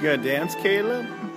You gonna dance, Caleb?